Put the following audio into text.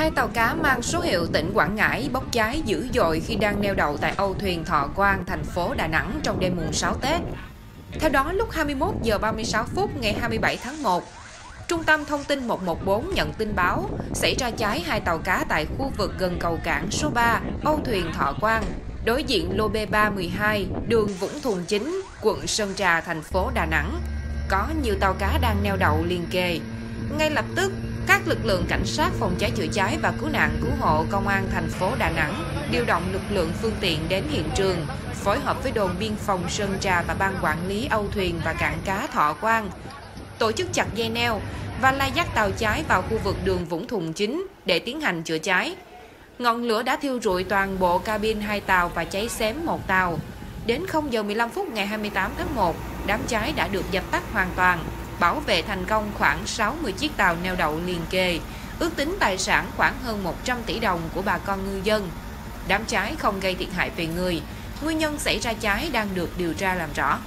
Hai tàu cá mang số hiệu tỉnh Quảng Ngãi bốc cháy dữ dội khi đang neo đậu tại Âu Thuyền Thọ Quang, thành phố Đà Nẵng trong đêm mùng 6 Tết. Theo đó, lúc 21 giờ 36 phút ngày 27 tháng 1, Trung tâm Thông tin 114 nhận tin báo xảy ra cháy hai tàu cá tại khu vực gần cầu cảng số 3, Âu Thuyền Thọ Quang, đối diện lô B312, đường Vũng Thùng Chính, quận Sơn Trà, thành phố Đà Nẵng. Có nhiều tàu cá đang neo đậu liền kề. Ngay lập tức, các lực lượng cảnh sát phòng cháy chữa cháy và cứu nạn cứu hộ công an thành phố Đà Nẵng điều động lực lượng phương tiện đến hiện trường, phối hợp với đồn biên phòng Sơn Trà và ban quản lý Âu thuyền và cảng cá Thọ Quang tổ chức chặt dây neo và lai dắt tàu cháy vào khu vực đường Vũng Thùng chính để tiến hành chữa cháy. Ngọn lửa đã thiêu rụi toàn bộ cabin hai tàu và cháy xém một tàu. Đến 0 giờ 15 phút ngày 28 tháng 1, đám cháy đã được dập tắt hoàn toàn bảo vệ thành công khoảng 60 chiếc tàu neo đậu liền kề, ước tính tài sản khoảng hơn 100 tỷ đồng của bà con ngư dân. Đám cháy không gây thiệt hại về người, nguyên nhân xảy ra cháy đang được điều tra làm rõ.